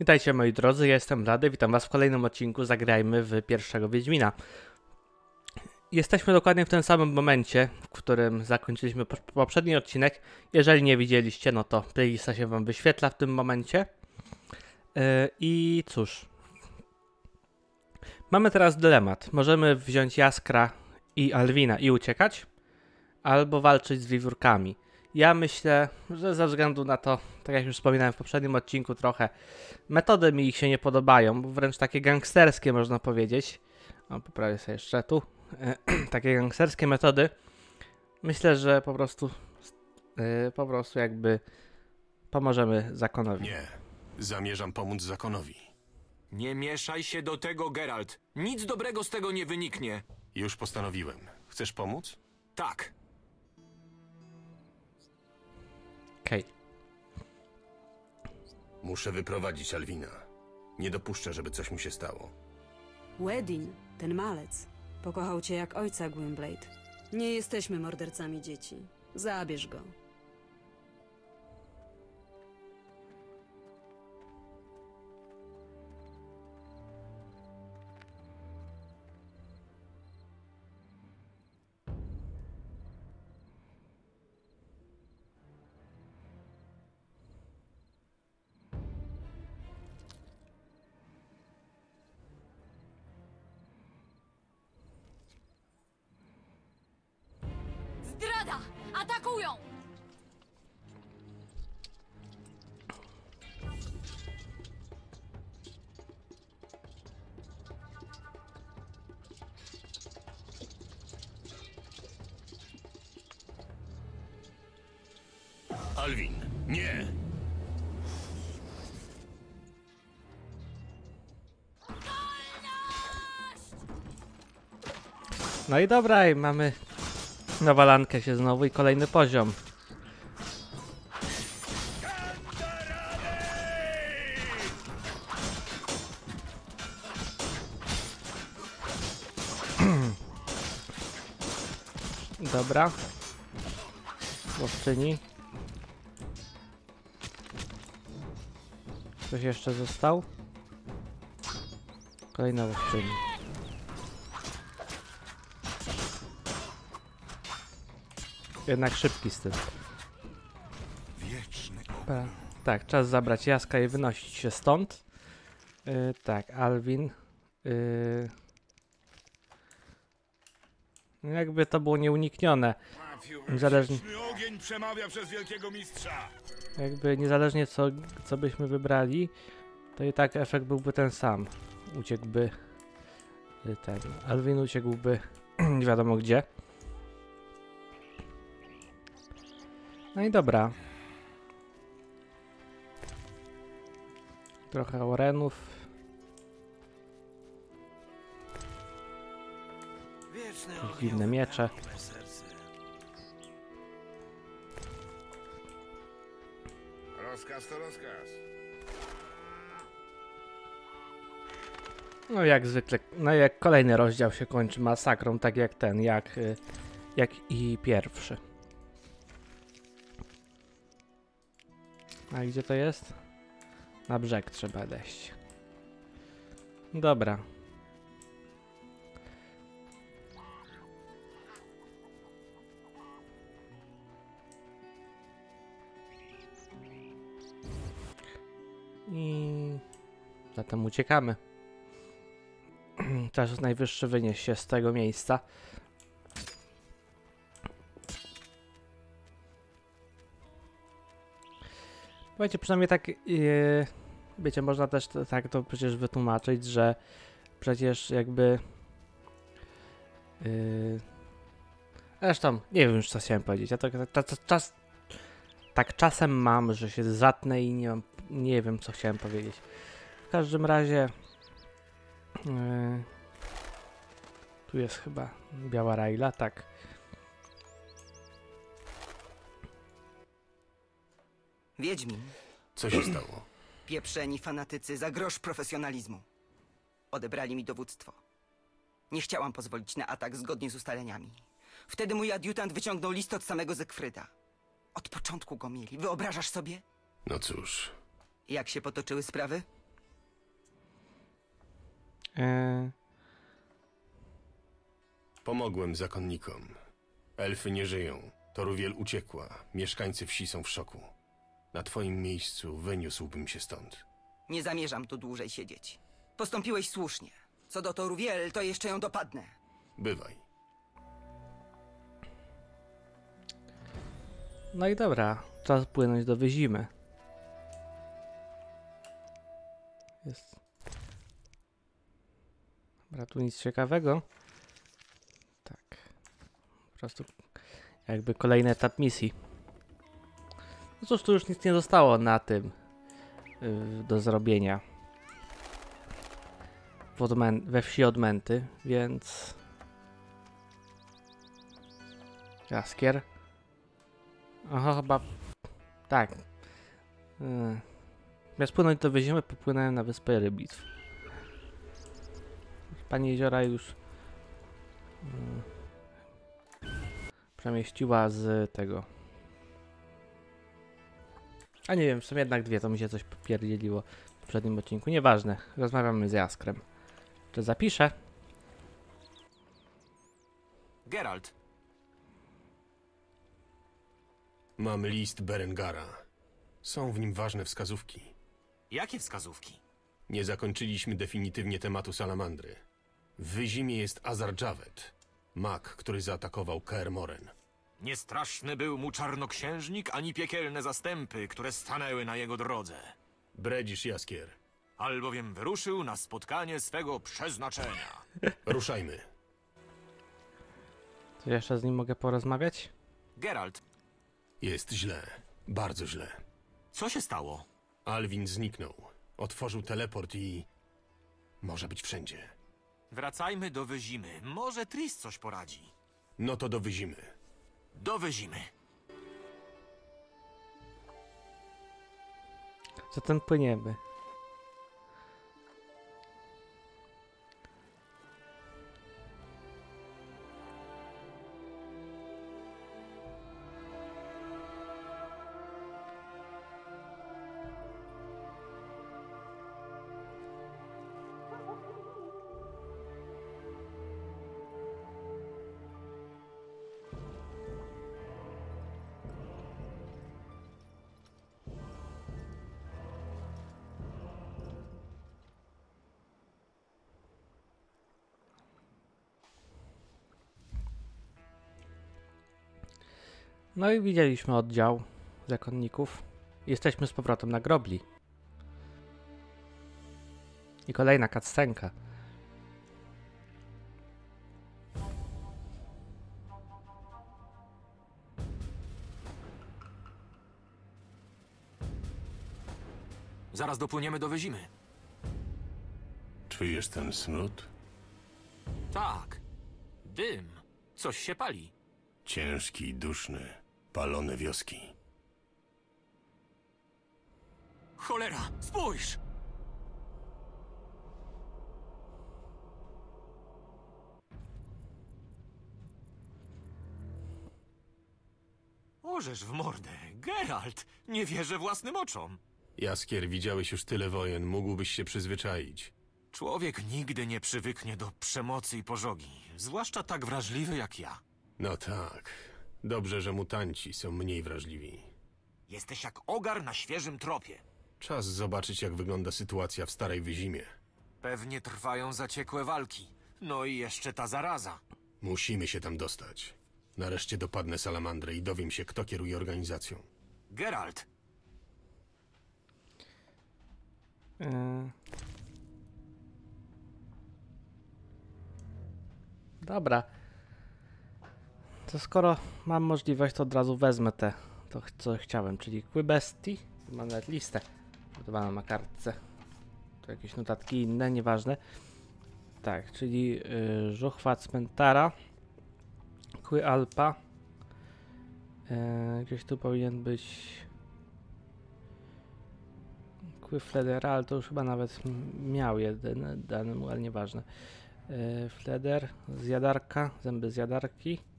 Witajcie moi drodzy, ja jestem Rady, witam was w kolejnym odcinku Zagrajmy w pierwszego Wiedźmina. Jesteśmy dokładnie w tym samym momencie, w którym zakończyliśmy po- poprzedni odcinek. Jeżeli nie widzieliście, no to playlista się wam wyświetla w tym momencie. Yy, I cóż. Mamy teraz dylemat. Możemy wziąć Jaskra i Alwina i uciekać, albo walczyć z wiewiórkami. Ja myślę, że ze względu na to, tak jak już wspominałem w poprzednim odcinku trochę, metody mi ich się nie podobają, bo wręcz takie gangsterskie można powiedzieć. O, poprawię sobie jeszcze tu. takie gangsterskie metody. Myślę, że po prostu yy, po prostu jakby pomożemy zakonowi. Nie. Zamierzam pomóc zakonowi. Nie mieszaj się do tego, Geralt. Nic dobrego z tego nie wyniknie. Już postanowiłem. Chcesz pomóc? Tak, Okej. Muszę wyprowadzić Alwina. Nie dopuszczę, żeby coś mu się stało. Wedin, ten malec, pokochał cię jak ojca Gwynblade. Nie jesteśmy mordercami dzieci. Zabierz go. Atakują! Alwin, nie! No i dobra, i mamy nawalankę się znowu i kolejny poziom. Dobra. Łowczyni. Ktoś jeszcze został? Kolejna łowczyni. Jednak szybki styl. Tak, czas zabrać Jaska i wynosić się stąd. Yy, tak, Alwin. Yy... Jakby to było nieuniknione. Niezależnie, ogień przemawia przez wielkiego mistrza. jakby niezależnie co, co byśmy wybrali, to i tak efekt byłby ten sam. Uciekłby yy, ten. Alwin uciekłby nie wiadomo gdzie. No i dobra. Trochę orenów. Dziwne miecze. Rozkaz to rozkaz. No jak zwykle, no jak kolejny rozdział się kończy masakrą, tak jak ten, jak, y, jak i pierwszy. A gdzie to jest? Na brzeg trzeba dejść. Dobra. I zatem uciekamy. Czas najwyższy wynieść się z tego miejsca. Wiecie, przynajmniej tak, yy, wiecie, można też to, tak to przecież wytłumaczyć, że przecież jakby yy, zresztą, nie wiem już co chciałem powiedzieć, ja to, to, to, czas, tak czasem mam, że się zatnę i nie, mam, nie wiem co chciałem powiedzieć. W każdym razie yy, tu jest chyba biała Raila, tak. Wiedźmin, Co się stało? pieprzeni fanatycy za grosz profesjonalizmu. Odebrali mi dowództwo. Nie chciałam pozwolić na atak zgodnie z ustaleniami. Wtedy mój adiutant wyciągnął list od samego Zekfryda. Od początku go mieli. Wyobrażasz sobie? No cóż, Jak się potoczyły sprawy? Yy, Pomogłem zakonnikom. Elfy nie żyją. Toruwiel uciekła. Mieszkańcy wsi są w szoku. Na twoim miejscu wyniósłbym się stąd. Nie zamierzam tu dłużej siedzieć. Postąpiłeś słusznie. Co do Toruwiel, to jeszcze ją dopadnę. Bywaj. no i dobra, czas płynąć do Wyzimy. Jest. Dobra, tu nic ciekawego. Tak. Po prostu jakby kolejny etap misji. No cóż, tu już nic nie zostało na tym yy, do zrobienia. Odmę- we wsi Odmęty, więc... Jaskier. Aha, chyba... Tak. Yy. Zamiast płynąć do Wyzimy, popłynąłem na wyspę Rybitw. Pani Jeziora już... Yy, przemieściła z tego. A nie wiem, są jednak dwie, to mi się coś popierdzieliło w poprzednim odcinku. Nieważne, rozmawiamy z Jaskrem. Czy zapiszę? Geralt, Mam list Berengara. Są w nim ważne wskazówki. jakie wskazówki? Nie zakończyliśmy definitywnie tematu salamandry. W Wyzimie jest Azar Javed, mag, który zaatakował Kaer Moren. Niestraszny był mu czarnoksiężnik, ani piekielne zastępy, które stanęły na jego drodze. Bredzisz, Jaskier. Albowiem wyruszył na spotkanie swego przeznaczenia. Ruszajmy. To jeszcze z nim mogę porozmawiać? Geralt, Jest źle. Bardzo źle. co się stało? Alwin zniknął. Otworzył teleport i... Może być wszędzie. Wracajmy do Wyzimy. Może Tris coś poradzi. No to do Wyzimy. Do Wyzimy. Zatem płyniemy. No i widzieliśmy oddział zakonników. Jesteśmy z powrotem na grobli. I kolejna cutscenka. Zaraz dopłyniemy do Wyzimy. Czujesz ten smród? Tak. Dym. Coś się pali. Ciężki i duszny. Palone wioski. Cholera, spójrz! Orzesz w mordę. Geralt! Nie wierzę własnym oczom. Jaskier, widziałeś już tyle wojen. Mógłbyś się przyzwyczaić. Człowiek nigdy nie przywyknie do przemocy i pożogi. Zwłaszcza tak wrażliwy jak ja. No tak. Dobrze, że mutanci są mniej wrażliwi. Jesteś jak ogar na świeżym tropie. Czas zobaczyć, jak wygląda sytuacja w Starej Wyzimie. Pewnie trwają zaciekłe walki. No i jeszcze ta zaraza. Musimy się tam dostać. Nareszcie dopadnę salamandrę i dowiem się, kto kieruje organizacją. Geralt, Yy. Dobra. To skoro mam możliwość, to od razu wezmę te, to co chciałem, czyli Quibesti. Mam nawet listę budowaną na kartce. Tu jakieś notatki inne, nieważne. Tak, czyli yy, żuchwa cmentara, Kły Alpa. Yy, gdzieś tu powinien być Kły Fledera, ale to już chyba nawet miał jeden dany ale nieważne. Yy, Fleder, zjadarka, zęby zjadarki.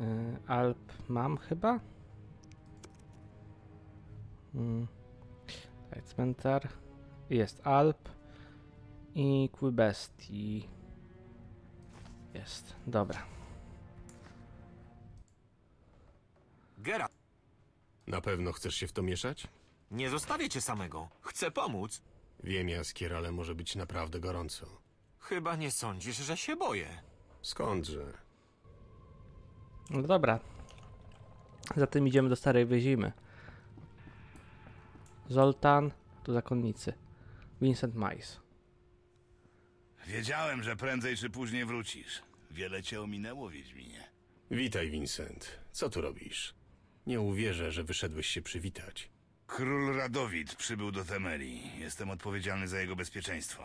Yy, Alp mam chyba. Mm. Tak, cmentar. Jest Alp. I kły bestii. Jest, dobra. Geralt, Na pewno chcesz się w to mieszać? nie zostawię cię samego. Chcę pomóc. Wiem, Jaskier, ale może być naprawdę gorąco. Chyba nie sądzisz, że się boję. Skądże? No dobra. Zatem idziemy do Starej Wyzimy. Zoltan, tu zakonnicy. Vincent Mice. Wiedziałem, że prędzej czy później wrócisz. Wiele cię ominęło, Wiedźminie. Witaj, Vincent. Co tu robisz? Nie uwierzę, że wyszedłeś się przywitać. Król Radowid przybył do Temerii. Jestem odpowiedzialny za jego bezpieczeństwo.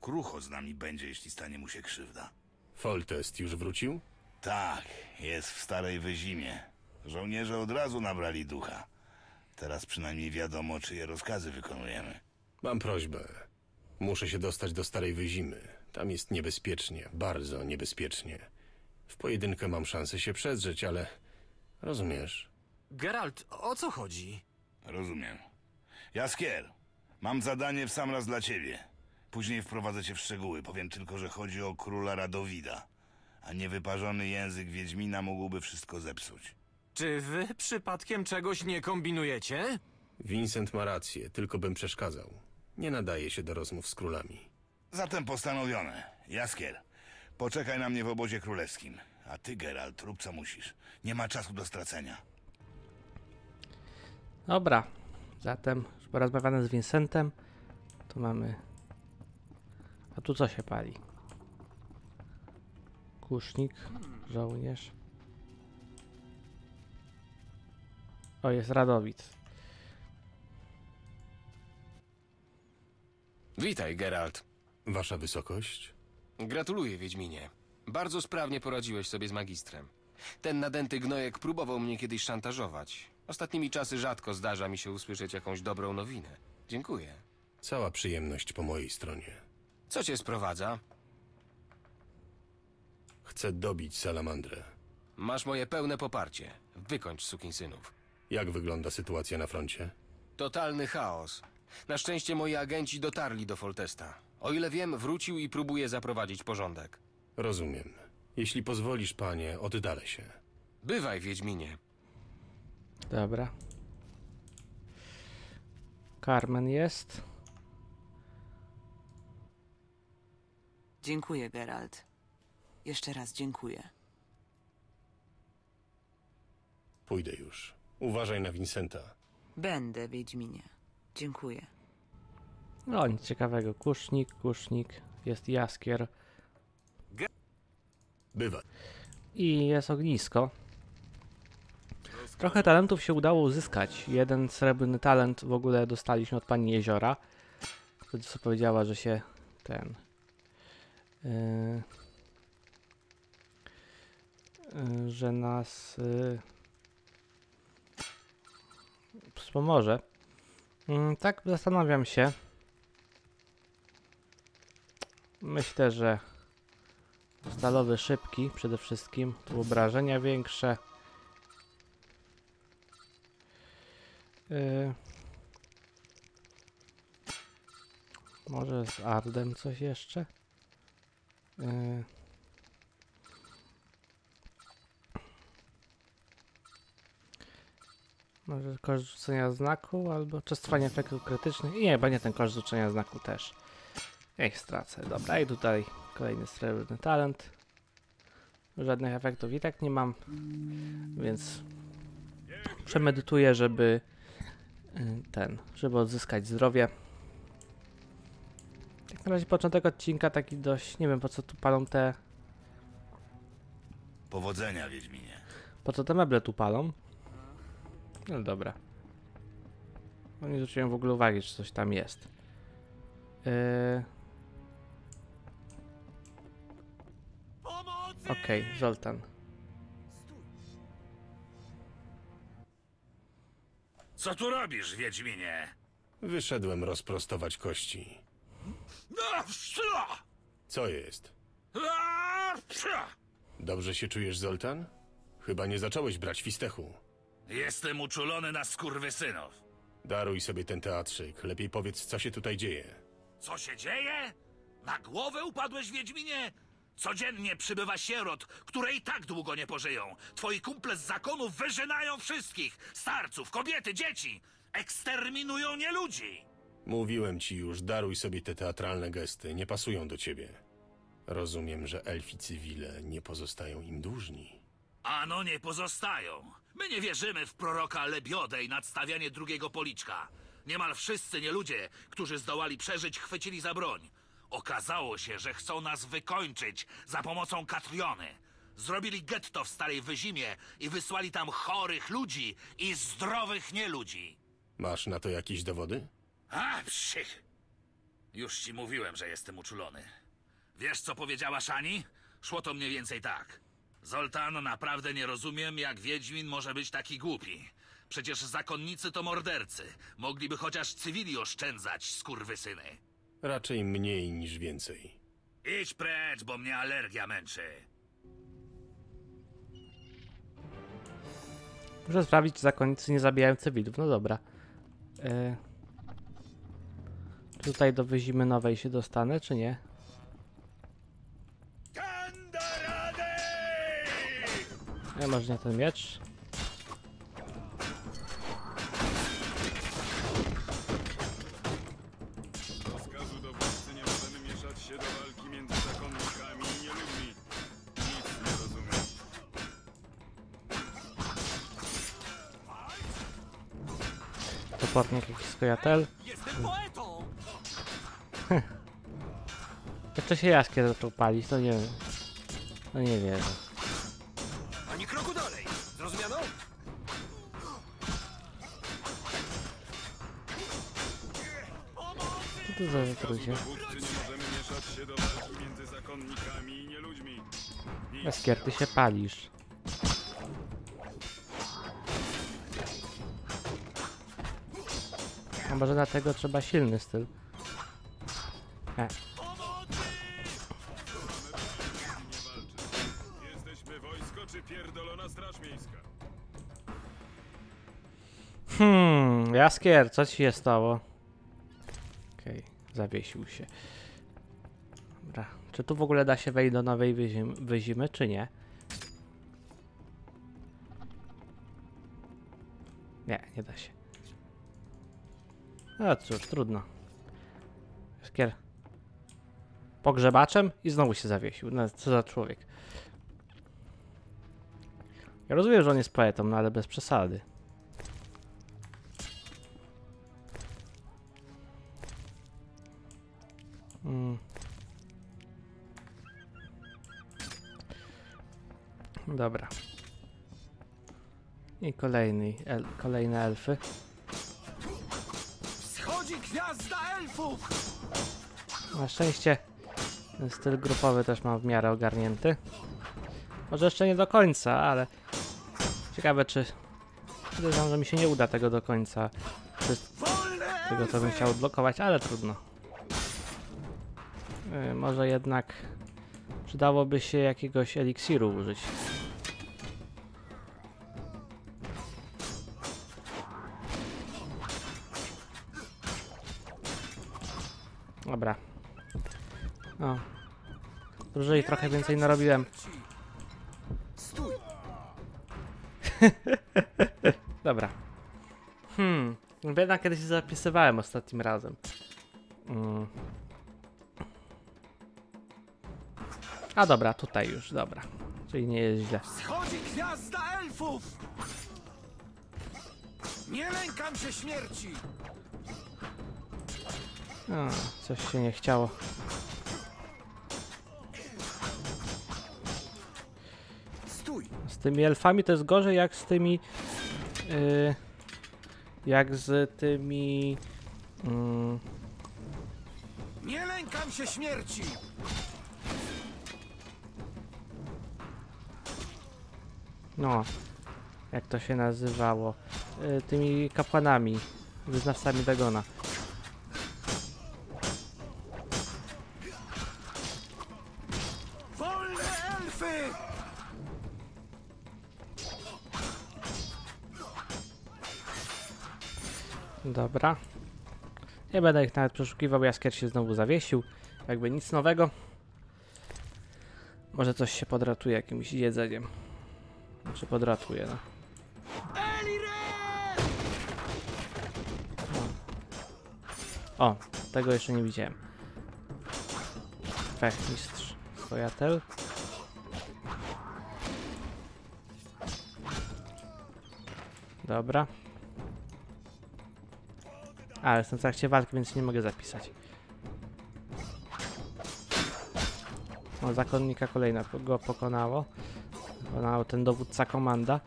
Krucho z nami będzie, jeśli stanie mu się krzywda. Foltest już wrócił? Tak, jest w starej wyzimie. Żołnierze od razu nabrali ducha. Teraz przynajmniej wiadomo, czyje rozkazy wykonujemy. Mam prośbę. Muszę się dostać do Starej Wyzimy. Tam jest niebezpiecznie, bardzo niebezpiecznie. W pojedynkę mam szansę się przedrzeć, ale... Rozumiesz? Geralt, o co chodzi? Rozumiem. Jaskier, mam zadanie w sam raz dla ciebie. Później wprowadzę cię w szczegóły. Powiem tylko, że chodzi o króla Radowida. A niewyparzony język Wiedźmina mógłby wszystko zepsuć. Czy wy przypadkiem czegoś nie kombinujecie? Vincent ma rację, tylko bym przeszkadzał. Nie nadaje się do rozmów z królami. Zatem postanowione. Jaskier, poczekaj na mnie w obozie królewskim. A ty, Geralt, rób co musisz. Nie ma czasu do stracenia. Dobra. Zatem już porozmawiane z Vincentem. Tu mamy. A tu co się pali? Kusznik, żołnierz. O, jest Radowid. Witaj, Geralt. Wasza wysokość? Gratuluję, Wiedźminie. Bardzo sprawnie poradziłeś sobie z magistrem. Ten nadęty gnojek próbował mnie kiedyś szantażować. Ostatnimi czasy rzadko zdarza mi się usłyszeć jakąś dobrą nowinę. Dziękuję. Cała przyjemność po mojej stronie. Co cię sprowadza? Chcę dobić salamandrę. Masz moje pełne poparcie. Wykończ sukinsynów. Jak wygląda sytuacja na froncie? Totalny chaos. Na szczęście moi agenci dotarli do Foltesta. O ile wiem, wrócił i próbuje zaprowadzić porządek. Rozumiem. Jeśli pozwolisz, panie, oddalę się. Bywaj, Wiedźminie. Dobra. Carmen jest. Dziękuję, Geralt. Jeszcze raz dziękuję. Pójdę już. Uważaj na Vincenta. Będę, Wiedźminie. Dziękuję. No, nic ciekawego. Kusznik, kusznik. Jest jaskier. Bywa. I jest ognisko. Trochę talentów się udało uzyskać. Jeden srebrny talent w ogóle dostaliśmy od pani Jeziora. Wtedy co powiedziała, że się ten... Yy, że nas yy, wspomoże. Yy, tak, zastanawiam się. Myślę, że stalowy szybki przede wszystkim. Tu obrażenia większe. Yy. Może z Ardem coś jeszcze? Może koszt rzucenia znaku, albo czas trwania efektów krytycznych. Nie, chyba nie ten koszt rzucenia znaku też. Ej, stracę. Dobra, i tutaj kolejny srebrny talent. Żadnych efektów i tak nie mam, więc przemedytuję, żeby y, ten, żeby odzyskać zdrowie. Jak na razie początek odcinka taki dość, nie wiem po co tu palą te, Powodzenia, Wiedźminie. po co te meble tu palą. No dobra. No nie zwróciłem w ogóle uwagi, czy coś tam jest. Yy... Okej, Zoltan. Co tu robisz, Wiedźminie? Wyszedłem rozprostować kości. Co jest? Dobrze się czujesz, Zoltan? Chyba nie zacząłeś brać fistechu. Jestem uczulony na skurwysynów. Daruj sobie ten teatrzyk. Lepiej powiedz, co się tutaj dzieje. Co się dzieje? Na głowę upadłeś, Wiedźminie? Codziennie przybywa sierot, które i tak długo nie pożyją. Twoi kumple z zakonu wyżynają wszystkich. Starców, kobiety, dzieci. Eksterminują nieludzi. Mówiłem ci już, daruj sobie te teatralne gesty, nie pasują do ciebie. Rozumiem, że elfi cywile nie pozostają im dłużni. Ano nie pozostają. My nie wierzymy w proroka Lebiodę i nadstawianie drugiego policzka. Niemal wszyscy nieludzie, którzy zdołali przeżyć, chwycili za broń. Okazało się, że chcą nas wykończyć za pomocą Katriony. Zrobili getto w Starej Wyzimie i wysłali tam chorych ludzi i zdrowych nieludzi. Masz na to jakieś dowody? A, psich! Już ci mówiłem, że jestem uczulony. Wiesz, co powiedziała Szani? Szło to mniej więcej tak. Zoltan, naprawdę nie rozumiem, jak Wiedźmin może być taki głupi. Przecież zakonnicy to mordercy. Mogliby chociaż cywili oszczędzać, skurwysyny. Raczej mniej niż więcej. Idź precz, bo mnie alergia męczy. Muszę sprawdzić, czy zakonnicy nie zabijają cywilów. No dobra. E... Tutaj do Wyzimy Nowej się dostanę, czy nie? Nie, może nie ten miecz. Rozkazu dowódcy nie możemy mieszać się do walki między zakonnikami i nieludźmi. Nic nie rozumiem. Topornik jakiś skojatel. Jestem poetą! Jeszcze się jaskier zaczął palić, to nie wiem. No nie wierzę. Dalej! Zrozumiano? Co to za zatrucie? Dowódcy nie możemy mieszać się do walki między zakonnikami i nieludźmi. Nic Jaskier, ty się palisz. A może dlatego trzeba silny styl? E, Jaskier, co ci się stało? Okej, zawiesił się. Dobra, czy tu w ogóle da się wejść do nowej wyzim wyzimy, czy nie? Nie, nie da się. No cóż, trudno. Jaskier. Pogrzebaczem i znowu się zawiesił. No, co za człowiek. Ja rozumiem, że on jest poetą, no ale bez przesady. Mm. Dobra. I kolejny, el, kolejne elfy. Schodzi gwiazda elfów! Na szczęście styl grupowy też mam w miarę ogarnięty. Może jeszcze nie do końca, ale ciekawe czy... Podejrzewam, że mi się nie uda tego do końca. Tego co bym chciał odblokować, ale trudno. Yy, może jednak przydałoby się jakiegoś eliksiru użyć. Dobra. O. Drużej trochę więcej narobiłem. Dobra. Hmm. Jednak kiedyś zapisywałem ostatnim razem. Mm. A dobra, tutaj już, dobra. Czyli nie jest źle. Schodzi gwiazda elfów! Nie lękam się śmierci! O, coś się nie chciało. Stój! Z tymi elfami to jest gorzej jak z tymi... Yy, jak z tymi... Mm, Nie lękam się śmierci! No, jak to się nazywało? Yy, tymi kapłanami, wyznawcami Dagona. Wolne elfy! Dobra. Nie będę ich nawet przeszukiwał, Jaskier się znowu zawiesił. Jakby nic nowego. Może coś się podratuje jakimś jedzeniem. Czy podratuje, no. O, tego jeszcze nie widziałem. Fechtmistrz Skojatel. Dobra. A, jestem w trakcie walki, więc nie mogę zapisać. O, zakonnika kolejna go pokonało. Pokonało ten dowódca komanda.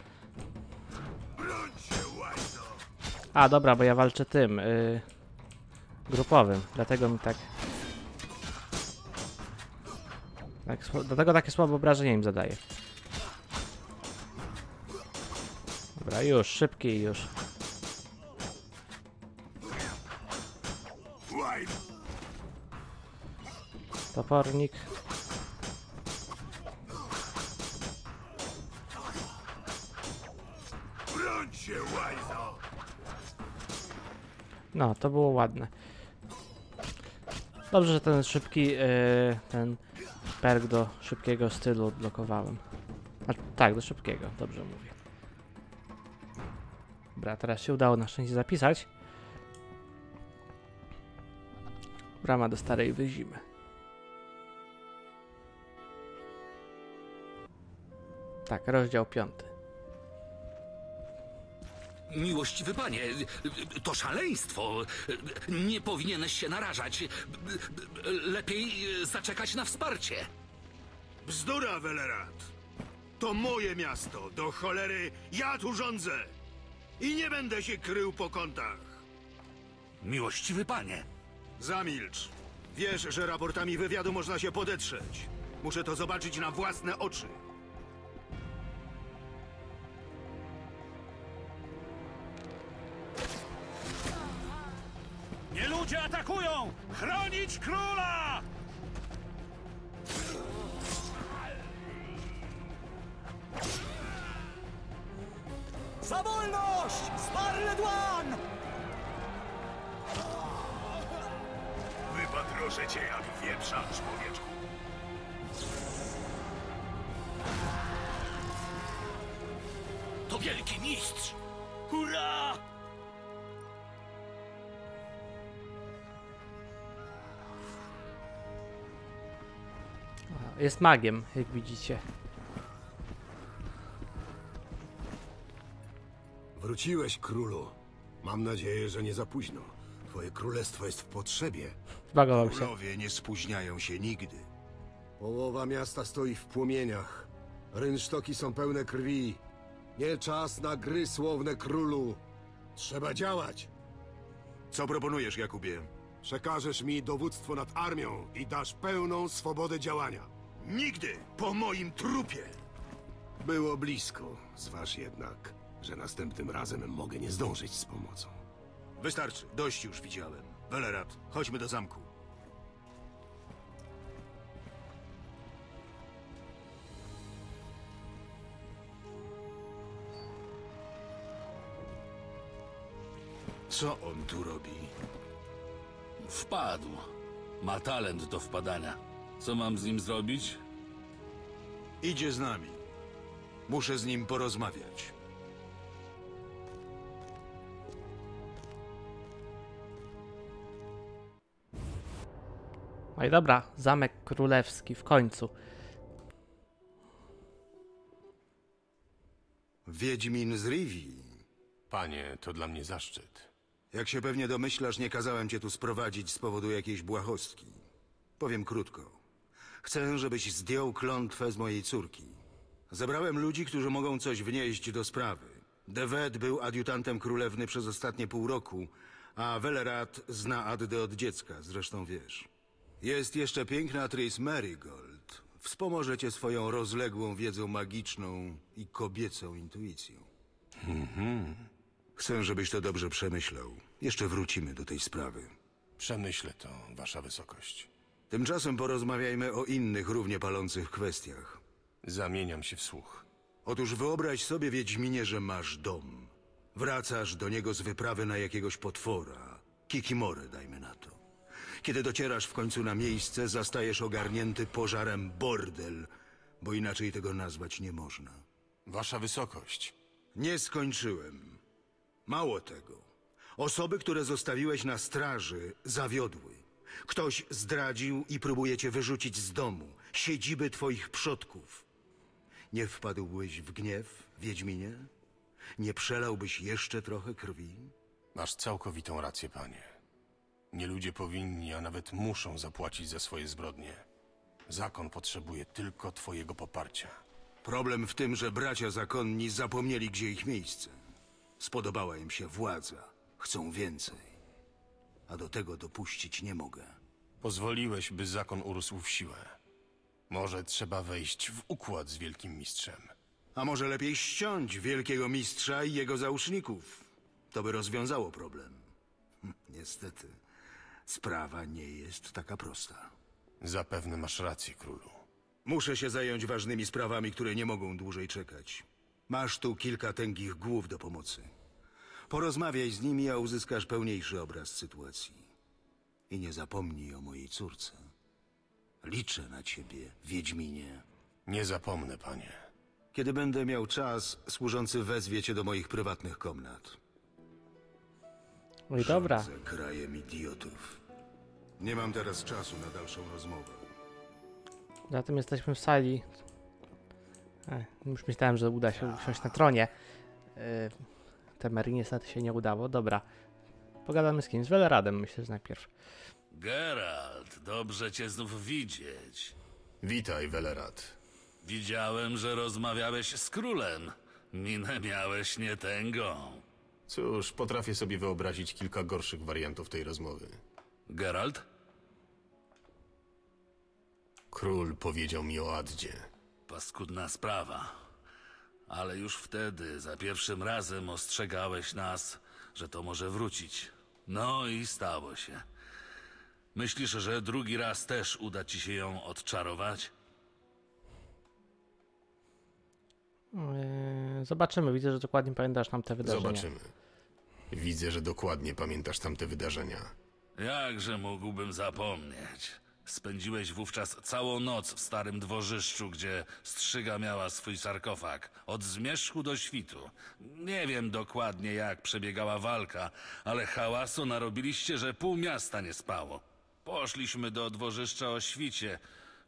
A, dobra, bo ja walczę tym, y, grupowym, dlatego mi tak... tak dlatego takie słabe obrażenia im zadaję. Dobra, już, szybki już. Topornik. No, to było ładne. Dobrze, że ten szybki, yy, ten perk do szybkiego stylu odblokowałem. A, tak, do szybkiego, dobrze mówię. Dobra, teraz się udało na szczęście zapisać. Brama do starej wyzimy. Tak, rozdział piąty. Miłościwy panie, to szaleństwo. Nie powinieneś się narażać. Lepiej zaczekać na wsparcie. Bzdura, Welerat. To moje miasto. Do cholery ja tu rządzę. I nie będę się krył po kątach. Miłościwy panie. Zamilcz. Wiesz, że raportami wywiadu można się podetrzeć. Muszę to zobaczyć na własne oczy. Atakują! Chronić króla! Za wolność! Sparle dłoń! Wypatroszę cię jak wieprza, człowieczku. To wielki mistrz. Hurra! Jest magiem, jak widzicie. Wróciłeś, królu. Mam nadzieję, że nie za późno. Twoje królestwo jest w potrzebie. Zbagował się. Królowie nie spóźniają się nigdy. Połowa miasta stoi w płomieniach. Rynsztoki są pełne krwi. Nie czas na gry, słowne królu. Trzeba działać. Co proponujesz, Jakubie? Przekażesz mi dowództwo nad armią i dasz pełną swobodę działania. Nigdy po moim trupie! Było blisko. Zważ jednak, że następnym razem mogę nie zdążyć z pomocą. Wystarczy, dość już widziałem. Welerat, chodźmy do zamku. Co on tu robi? Wpadł. Ma talent do wpadania. Co mam z nim zrobić? Idzie z nami. Muszę z nim porozmawiać. No i dobra, zamek królewski w końcu. Wiedźmin z Rivi. Panie, to dla mnie zaszczyt. Jak się pewnie domyślasz, nie kazałem cię tu sprowadzić z powodu jakiejś błahostki. Powiem krótko. Chcę, żebyś zdjął klątwę z mojej córki. Zebrałem ludzi, którzy mogą coś wnieść do sprawy. Devet był adiutantem królewny przez ostatnie pół roku, a Velerat zna Addę od dziecka, zresztą wiesz. Jest jeszcze piękna Tris Marigold. Wspomoże cię swoją rozległą wiedzą magiczną i kobiecą intuicją. Mhm. Chcę, żebyś to dobrze przemyślał. Jeszcze wrócimy do tej sprawy. Przemyślę to, wasza wysokość. Tymczasem porozmawiajmy o innych równie palących kwestiach. Zamieniam się w słuch. Otóż wyobraź sobie, Wiedźminie, że masz dom. Wracasz do niego z wyprawy na jakiegoś potwora. Kikimory, dajmy na to. Kiedy docierasz w końcu na miejsce, zastajesz ogarnięty pożarem bordel, bo inaczej tego nazwać nie można. Wasza wysokość. Nie skończyłem. Mało tego. Osoby, które zostawiłeś na straży, zawiodły. Ktoś zdradził i próbuje cię wyrzucić z domu, siedziby twoich przodków. Nie wpadłbyś w gniew, Wiedźminie? Nie przelałbyś jeszcze trochę krwi? Masz całkowitą rację, panie. Nie ludzie powinni, a nawet muszą zapłacić za swoje zbrodnie. Zakon potrzebuje tylko twojego poparcia. Problem w tym, że bracia zakonni zapomnieli, gdzie ich miejsce. Spodobała im się władza. Chcą więcej. A do tego dopuścić nie mogę. Pozwoliłeś, by zakon urósł w siłę. Może trzeba wejść w układ z wielkim mistrzem. A może lepiej ściąć wielkiego mistrza i jego załóżników? To by rozwiązało problem. Hm, Niestety, sprawa nie jest taka prosta. Zapewne masz rację, królu. Muszę się zająć ważnymi sprawami, które nie mogą dłużej czekać. Masz tu kilka tęgich głów do pomocy. Porozmawiaj z nimi, a uzyskasz pełniejszy obraz sytuacji. I nie zapomnij o mojej córce. Liczę na ciebie, Wiedźminie. Nie zapomnę, panie. Kiedy będę miał czas, służący wezwie cię do moich prywatnych komnat. No i dobra. Rządzę krajem idiotów. Nie mam teraz czasu na dalszą rozmowę. Zatem jesteśmy w sali. Już myślałem, że uda się usiąść na tronie. Yy, Temerii niestety się nie udało. Dobra. Pogadamy z kimś. Z Weleradem myślę, że najpierw. Geralt, dobrze cię znów widzieć. Witaj, Welerad. Widziałem, że rozmawiałeś z królem. Minę miałeś nietęgą. Cóż, potrafię sobie wyobrazić kilka gorszych wariantów tej rozmowy. Geralt? Król powiedział mi o Addzie. Paskudna sprawa. Ale już wtedy, za pierwszym razem ostrzegałeś nas, że to może wrócić. No i stało się. Myślisz, że drugi raz też uda ci się ją odczarować? Yy, zobaczymy. Widzę, że dokładnie pamiętasz nam te wydarzenia. Zobaczymy. Widzę, że dokładnie pamiętasz tamte wydarzenia. Jakże mógłbym zapomnieć? Spędziłeś wówczas całą noc w starym dworzyszczu, gdzie strzyga miała swój sarkofag. Od zmierzchu do świtu. Nie wiem dokładnie, jak przebiegała walka, ale hałasu narobiliście, że pół miasta nie spało. Poszliśmy do dworzyszcza o świcie.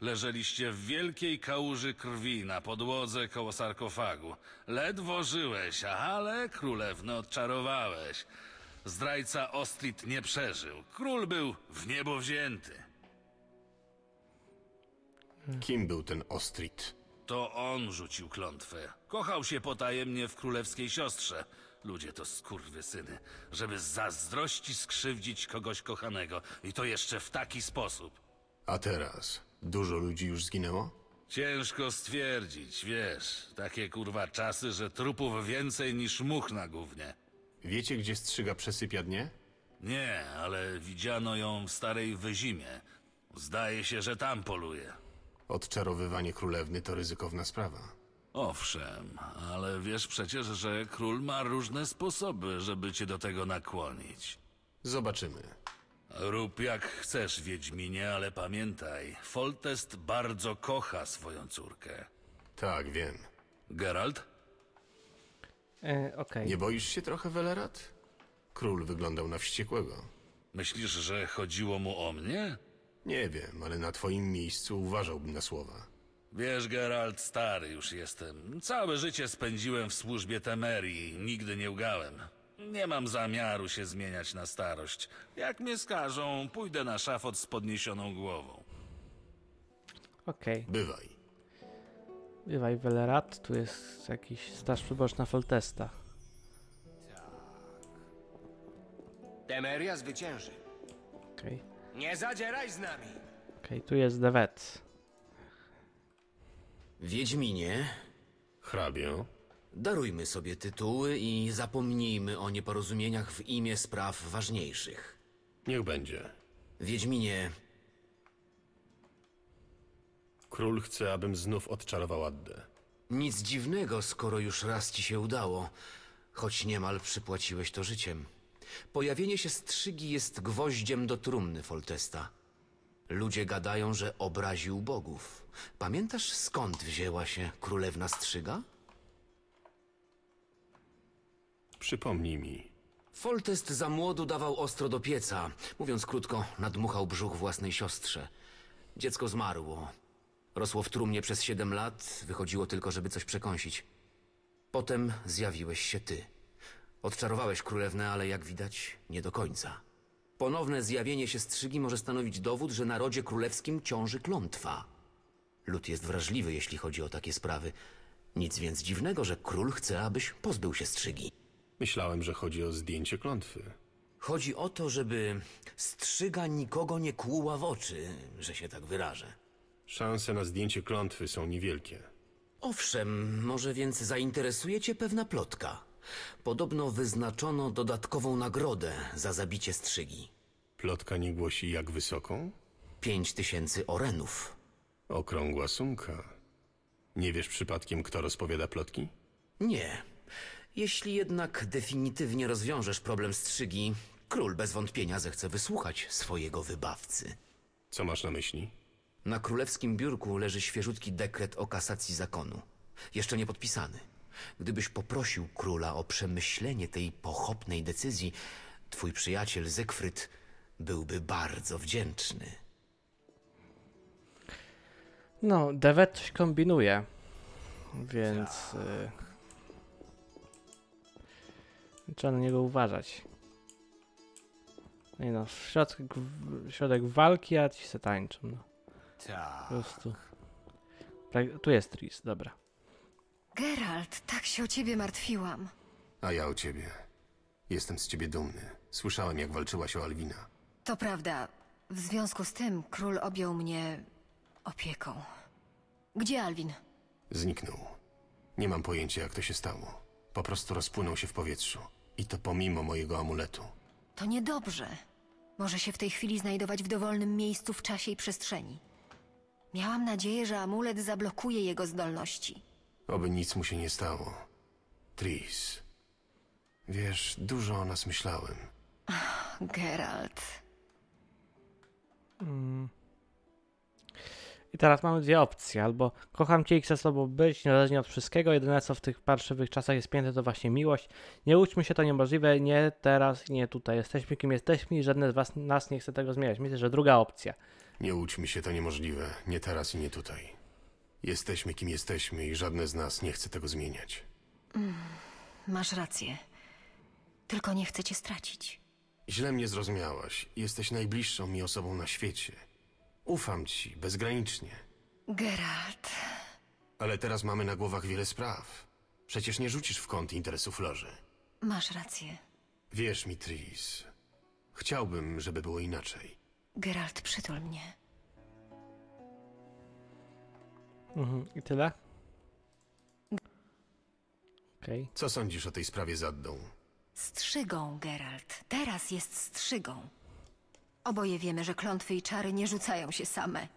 Leżeliście w wielkiej kałuży krwi na podłodze koło sarkofagu. Ledwo żyłeś, ale królewno odczarowałeś. Zdrajca Ostrit nie przeżył. Król był w niebo wzięty. Kim był ten Ostrit? To on rzucił klątwę. Kochał się potajemnie w królewskiej siostrze. Ludzie to skurwysyny, żeby z zazdrości skrzywdzić kogoś kochanego. I to jeszcze w taki sposób. A teraz? Dużo ludzi już zginęło? Ciężko stwierdzić, wiesz. Takie kurwa czasy, że trupów więcej niż much na gównie. Wiecie, gdzie strzyga przesypia dnie? Nie, ale widziano ją w starej wyzimie. Zdaje się, że tam poluje. Odczarowywanie królewny to ryzykowna sprawa. Owszem, ale wiesz przecież, że król ma różne sposoby, żeby cię do tego nakłonić. Zobaczymy. Rób jak chcesz, Wiedźminie, ale pamiętaj, Foltest bardzo kocha swoją córkę. Tak, wiem. Geralt? E, Okej. Nie boisz się trochę, Welerad? Król wyglądał na wściekłego. Myślisz, że chodziło mu o mnie? Nie wiem, ale na twoim miejscu uważałbym na słowa. Wiesz, Geralt, stary już jestem. Całe życie spędziłem w służbie Temerii, nigdy nie ugałem. Nie mam zamiaru się zmieniać na starość. Jak mnie skażą, pójdę na szafot z podniesioną głową. Okej. Bywaj. Bywaj Welerat. Tu jest jakiś staż przyboczna Foltesta. Temeria zwycięży. Okej. Nie zadzieraj z nami! Okej, tu jest Devet. Wiedźminie, Hrabio? darujmy sobie tytuły i zapomnijmy o nieporozumieniach w imię spraw ważniejszych. Niech będzie. Wiedźminie, Król chce, abym znów odczarował Addę. nic dziwnego, skoro już raz ci się udało, choć niemal przypłaciłeś to życiem. Pojawienie się strzygi jest gwoździem do trumny Foltesta. Ludzie gadają, że obraził bogów. Pamiętasz skąd wzięła się królewna strzyga? Przypomnij mi. Foltest za młodu dawał ostro do pieca. Mówiąc krótko, nadmuchał brzuch własnej siostrze. Dziecko zmarło. Rosło w trumnie przez siedem lat, wychodziło tylko, żeby coś przekąsić. Potem zjawiłeś się ty. Odczarowałeś królewnę, ale jak widać, nie do końca. Ponowne zjawienie się strzygi może stanowić dowód, że na rodzie królewskim ciąży klątwa. Lud jest wrażliwy, jeśli chodzi o takie sprawy. Nic więc dziwnego, że król chce, abyś pozbył się strzygi. Myślałem, że chodzi o zdjęcie klątwy. Chodzi o to, żeby strzyga nikogo nie kłuła w oczy, że się tak wyrażę. Szanse na zdjęcie klątwy są niewielkie. Owszem, może więc zainteresuje cię pewna plotka. Podobno wyznaczono dodatkową nagrodę za zabicie strzygi. Plotka nie głosi jak wysoką? Pięć tysięcy orenów. Okrągła sumka. Nie wiesz przypadkiem, kto rozpowiada plotki? Nie. Jeśli jednak definitywnie rozwiążesz problem strzygi, król bez wątpienia zechce wysłuchać swojego wybawcy. Co masz na myśli? Na królewskim biurku leży świeżutki dekret o kasacji zakonu. Jeszcze nie podpisany. Gdybyś poprosił króla o przemyślenie tej pochopnej decyzji, twój przyjaciel Zygfryd byłby bardzo wdzięczny. No, Devet coś kombinuje, więc y, trzeba na niego uważać. Nie no, środek, środek walki, a ci se tańczą. No. Tak. Po prostu. Tu jest Tris, dobra. Geralt, tak się o ciebie martwiłam. A ja o ciebie. Jestem z ciebie dumny. Słyszałem, jak walczyłaś o Alwina. To prawda. W związku z tym król objął mnie opieką. Gdzie Alwin? Zniknął. Nie mam pojęcia, jak to się stało. Po prostu rozpłynął się w powietrzu. I to pomimo mojego amuletu. To niedobrze. Może się w tej chwili znajdować w dowolnym miejscu w czasie i przestrzeni. Miałam nadzieję, że amulet zablokuje jego zdolności. Oby nic mu się nie stało. Tris. Wiesz, dużo o nas myślałem. Geralt. Mm. I teraz mamy dwie opcje. Albo kocham cię i chcę z tobą być, niezależnie od wszystkiego. Jedyne co w tych parszywych czasach jest piękne, to właśnie miłość. Nie łudźmy się, to niemożliwe. Nie teraz, nie tutaj. Jesteśmy kim jesteśmy i żadne z was, nas nie chce tego zmieniać. Myślę, że druga opcja. Nie łudźmy się, to niemożliwe. Nie teraz i nie tutaj. Jesteśmy kim jesteśmy i żadne z nas nie chce tego zmieniać. Mm, masz rację. Tylko nie chcę cię stracić. Źle mnie zrozumiałaś. Jesteś najbliższą mi osobą na świecie. Ufam ci, bezgranicznie. Geralt. Ale teraz mamy na głowach wiele spraw. Przecież nie rzucisz w kąt interesów loży. Masz rację. Wierz mi, Tris. Chciałbym, żeby było inaczej. Geralt, przytul mnie. Mhm. I tyle? Okej. Co sądzisz o tej sprawie z Addą? Strzygą, Geralt. Teraz jest strzygą. Oboje wiemy, że klątwy i czary nie rzucają się same.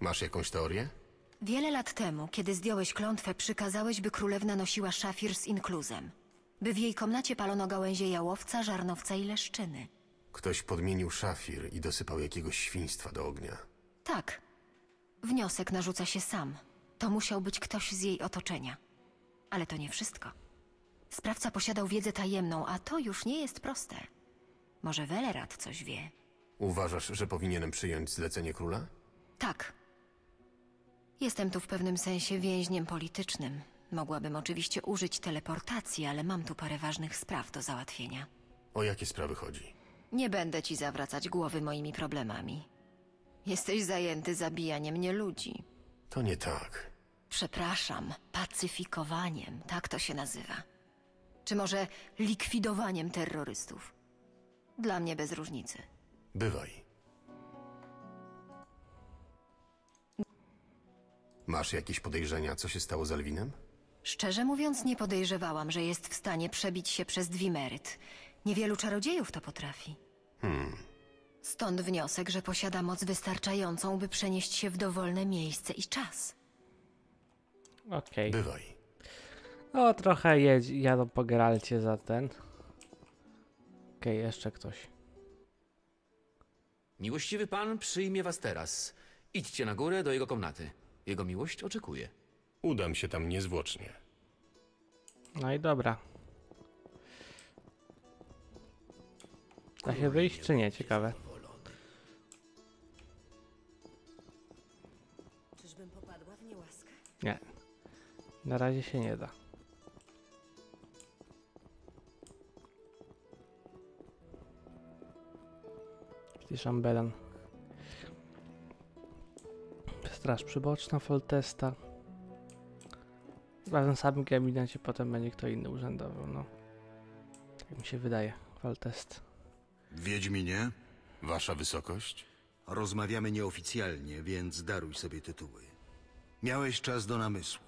Masz jakąś teorię? Wiele lat temu, kiedy zdjąłeś klątwę, przykazałeś, by królewna nosiła szafir z inkluzem. By w jej komnacie palono gałęzie jałowca, żarnowca i leszczyny. Ktoś podmienił szafir i dosypał jakiegoś świństwa do ognia. Tak. Wniosek narzuca się sam. To musiał być ktoś z jej otoczenia. Ale to nie wszystko. Sprawca posiadał wiedzę tajemną, a to już nie jest proste. Może Welerat coś wie. Uważasz, że powinienem przyjąć zlecenie króla? Tak. Jestem tu w pewnym sensie więźniem politycznym. Mogłabym oczywiście użyć teleportacji, ale mam tu parę ważnych spraw do załatwienia. O jakie sprawy chodzi? Nie będę ci zawracać głowy moimi problemami. Jesteś zajęty zabijaniem nie ludzi. To nie tak. Przepraszam, pacyfikowaniem, tak to się nazywa. Czy może likwidowaniem terrorystów? Dla mnie bez różnicy. Bywaj. Masz jakieś podejrzenia, co się stało z Alwinem? Szczerze mówiąc, nie podejrzewałam, że jest w stanie przebić się przez Dwimeryt. Niewielu czarodziejów to potrafi. Hmm. Stąd wniosek, że posiada moc wystarczającą, by przenieść się w dowolne miejsce i czas. Okej. Bywaj. O, trochę jedź, jadą po Geralcie za ten. Okej, jeszcze ktoś. Miłościwy pan przyjmie was teraz. Idźcie na górę do jego komnaty. Jego miłość oczekuje. Udam się tam niezwłocznie. No i dobra. Da się wyjść czy nie? Ciekawe. Nie. Na razie się nie da. Czyli szambelan. Straż przyboczna, Foltesta. Razem w samym gabinecie potem będzie kto inny urzędował, no. Tak mi się wydaje. Foltest. Wiedźminie, Wasza wysokość? rozmawiamy nieoficjalnie, więc daruj sobie tytuły. Miałeś czas do namysłu.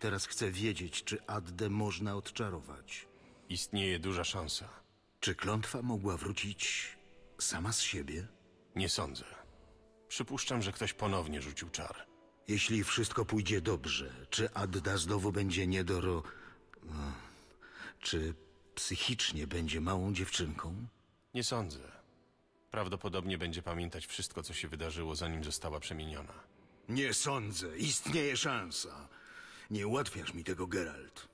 Teraz chcę wiedzieć, czy Addę można odczarować. Istnieje duża szansa. Czy klątwa mogła wrócić sama z siebie? Nie sądzę. Przypuszczam, że ktoś ponownie rzucił czar. Jeśli wszystko pójdzie dobrze, czy Adda znowu będzie niedoro... no, Czy psychicznie będzie małą dziewczynką? Nie sądzę. Prawdopodobnie będzie pamiętać wszystko, co się wydarzyło, zanim została przemieniona. Nie sądzę. Istnieje szansa. Nie ułatwiasz mi tego, Geralt.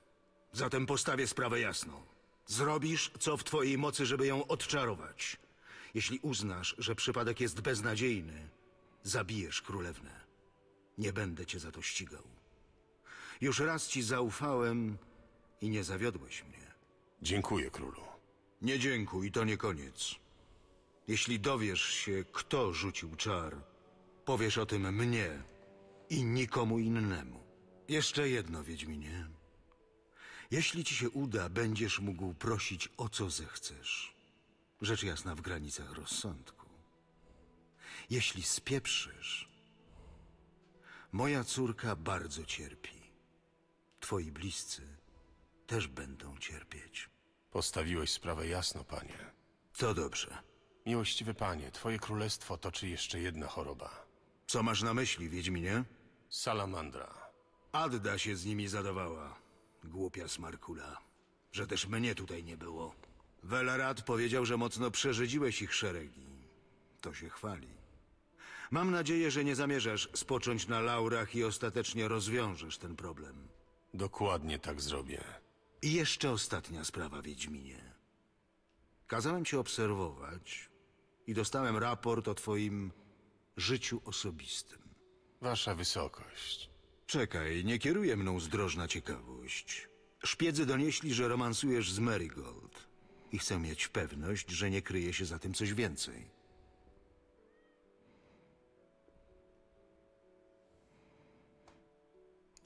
Zatem postawię sprawę jasno. Zrobisz, co w twojej mocy, żeby ją odczarować. Jeśli uznasz, że przypadek jest beznadziejny, zabijesz królewnę. Nie będę cię za to ścigał. Już raz ci zaufałem i nie zawiodłeś mnie. Dziękuję, królu. Nie dziękuj, to nie koniec. Jeśli dowiesz się, kto rzucił czar, powiesz o tym mnie i nikomu innemu. Jeszcze jedno, Wiedźminie. Jeśli ci się uda, będziesz mógł prosić o co zechcesz. Rzecz jasna w granicach rozsądku. Jeśli spieprzysz, moja córka bardzo cierpi. Twoi bliscy też będą cierpieć. Postawiłeś sprawę jasno, panie. To dobrze. Miłościwy panie, twoje królestwo toczy jeszcze jedna choroba. Co masz na myśli, Wiedźminie? Salamandra. Adda się z nimi zadawała. Głupia smarkula. Że też mnie tutaj nie było. Welarad powiedział, że mocno przerzedziłeś ich szeregi. To się chwali. Mam nadzieję, że nie zamierzasz spocząć na laurach i ostatecznie rozwiążesz ten problem. Dokładnie tak zrobię. I jeszcze ostatnia sprawa, Wiedźminie. Kazałem cię obserwować i dostałem raport o twoim życiu osobistym. Wasza wysokość. Czekaj, nie kieruje mną zdrożna ciekawość. Szpiedzy donieśli, że romansujesz z Marigold. I chcę mieć pewność, że nie kryje się za tym coś więcej.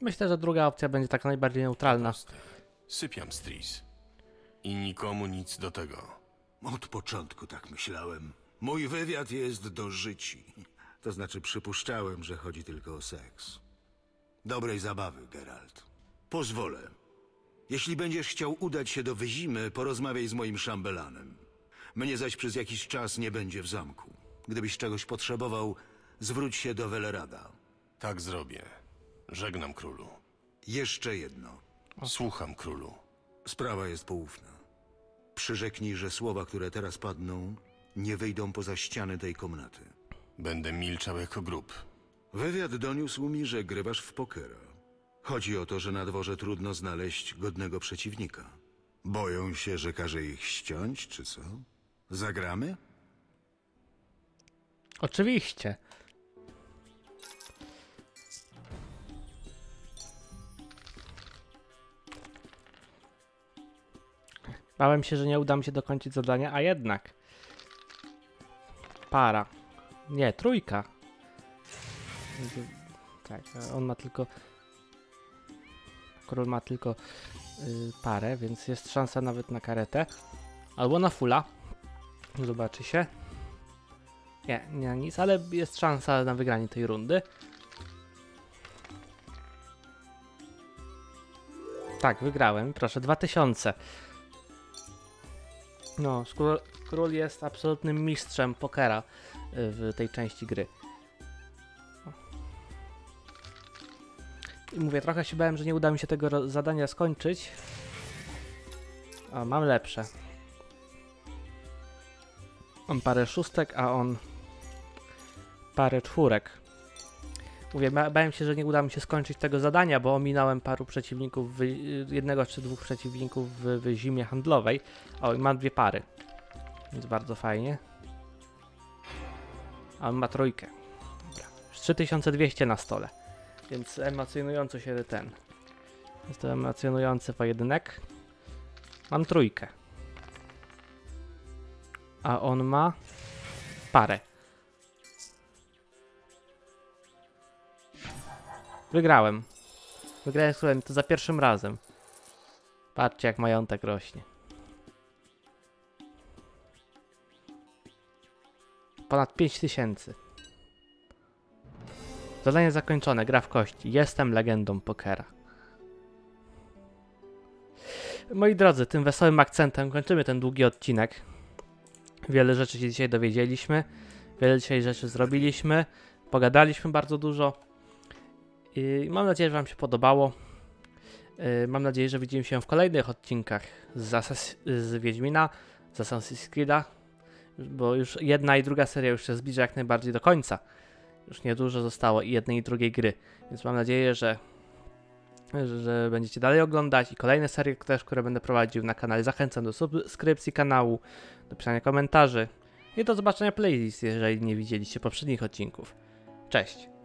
Myślę, że druga opcja będzie taka najbardziej neutralna. Sypiam Stris. I nikomu nic do tego. Od początku tak myślałem. Mój wywiad jest do życi. To znaczy przypuszczałem, że chodzi tylko o seks. Dobrej zabawy, Geralt. Pozwolę. Jeśli będziesz chciał udać się do Wyzimy, porozmawiaj z moim szambelanem. Mnie zaś przez jakiś czas nie będzie w zamku. Gdybyś czegoś potrzebował, zwróć się do Welerada. Tak zrobię. Żegnam królu. Jeszcze jedno. Słucham królu. Sprawa jest poufna. Przyrzeknij, że słowa, które teraz padną, nie wyjdą poza ściany tej komnaty. Będę milczał jako grób. Wywiad doniósł mi, że grywasz w pokera. Chodzi o to, że na dworze trudno znaleźć godnego przeciwnika. Boją się, że każe ich ściąć, czy co? Zagramy? Oczywiście. Bałem się, że nie uda mi się dokończyć zadania, a jednak. Para. Nie, trójka. Tak, on ma tylko. Król ma tylko y, parę, więc jest szansa nawet na karetę. Albo na fula. Zobaczy się. Nie, nie na nic, ale jest szansa na wygranie tej rundy. Tak, wygrałem. Proszę, 2000. No, król, król jest absolutnym mistrzem pokera y, w tej części gry. I mówię, trochę się bałem, że nie uda mi się tego zadania skończyć. O, mam lepsze. Mam parę szóstek, a on parę czwórek. Mówię, ba- bałem się, że nie uda mi się skończyć tego zadania, bo ominąłem paru przeciwników, w, jednego czy dwóch przeciwników w, w zimie handlowej. O, i mam dwie pary. Więc bardzo fajnie. A on ma trójkę. Dobra. Już 3200 na stole. Więc emocjonujący się ten. Jest to emocjonujący pojedynek. Mam trójkę. A on ma parę. Wygrałem. Wygrałem z królem, to za pierwszym razem. Patrzcie jak majątek rośnie. Ponad 5000. Zadanie zakończone, gra w kości. Jestem legendą pokera. Moi drodzy, tym wesołym akcentem kończymy ten długi odcinek. Wiele rzeczy się dzisiaj dowiedzieliśmy. Wiele dzisiaj rzeczy zrobiliśmy. Pogadaliśmy bardzo dużo. Mam nadzieję, że Wam się podobało. Yy, Mam nadzieję, że widzimy się w kolejnych odcinkach z, Asas- z Wiedźmina, z Assassin's Creed'a, bo już jedna i druga seria już się zbliża jak najbardziej do końca. Już niedużo zostało i jednej i drugiej gry, więc mam nadzieję, że, że będziecie dalej oglądać i kolejne serie też, które będę prowadził na kanale. Zachęcam do subskrypcji kanału, do pisania komentarzy i do zobaczenia playlist, jeżeli nie widzieliście poprzednich odcinków. Cześć!